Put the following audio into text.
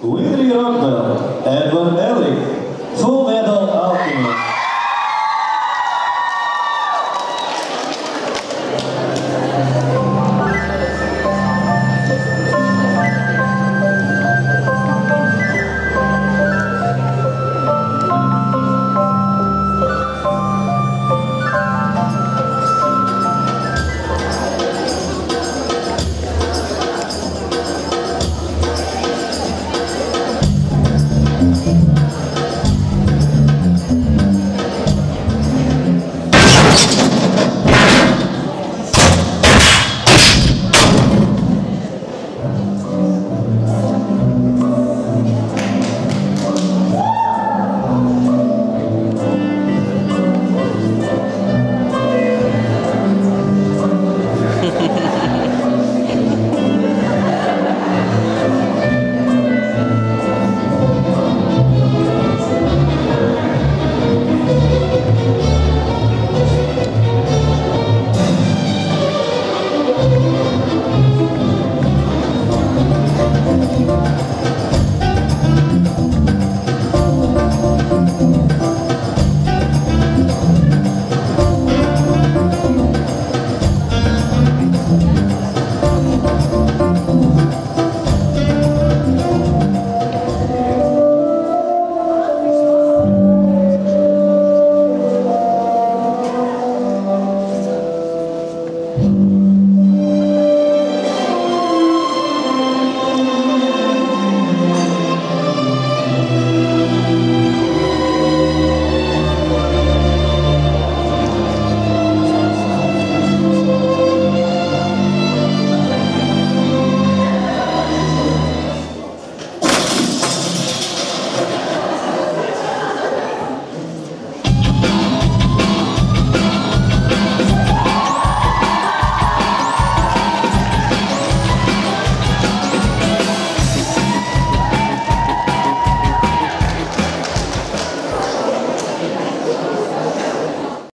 With the rock belt, Edward Ellick, full Metal Alchemist.